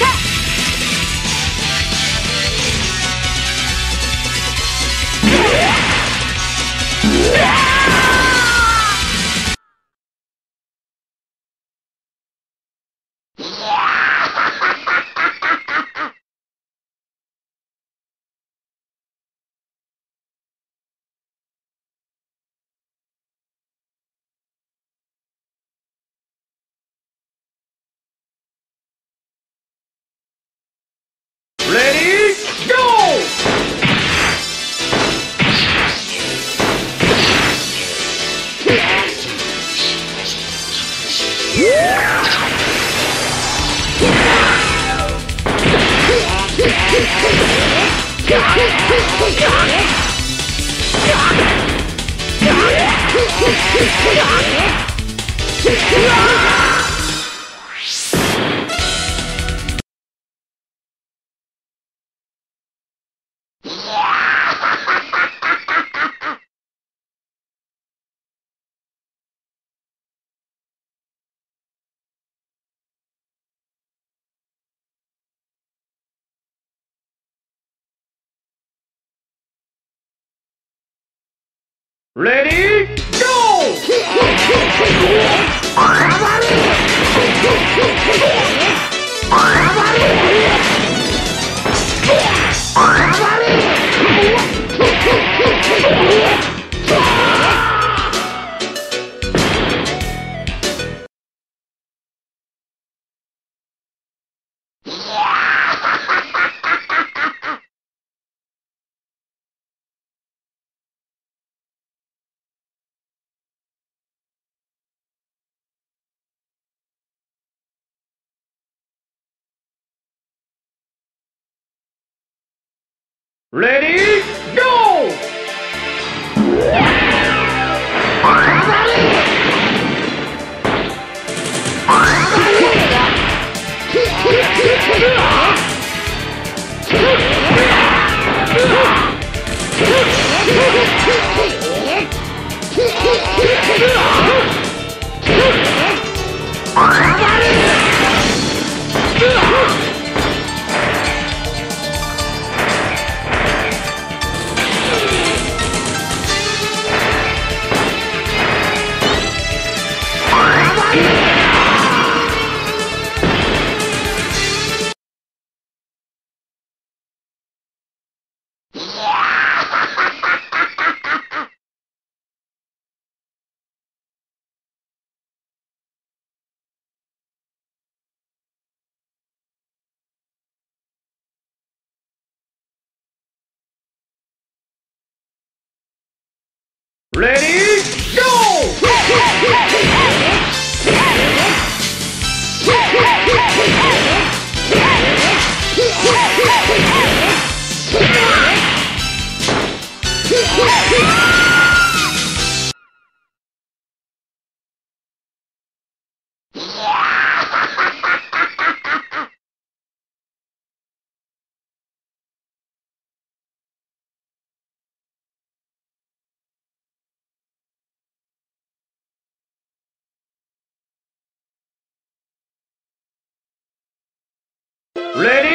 Ready, Yeah! Ready, Ready, go! Ready, Ready,